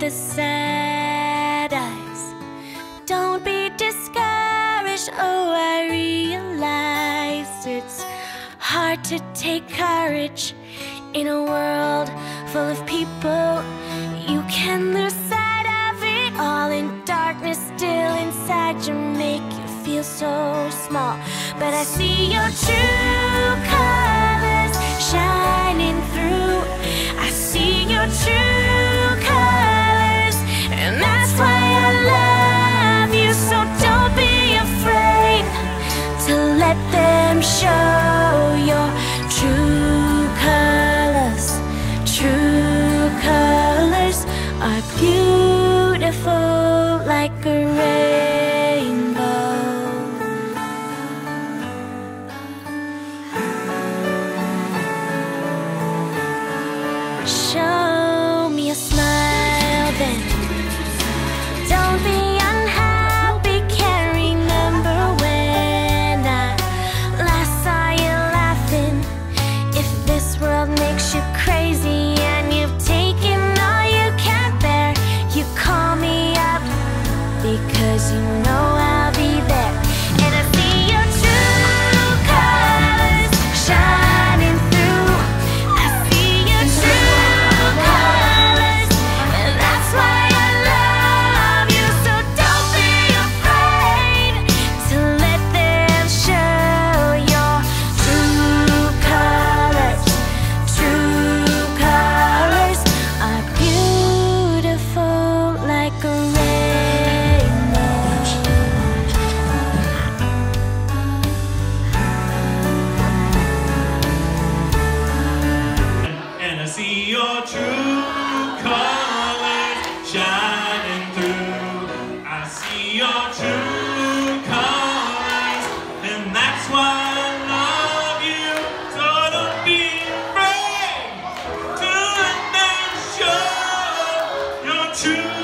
the sad eyes. Don't be discouraged. Oh, I realize it's hard to take courage in a world full of people. You can lose sight of it all in darkness, still inside you make you feel so small. But I see your true colors shining. Them show your true true colors shining through. I see your true colors, and that's why I love you. So don't be afraid to let them show your true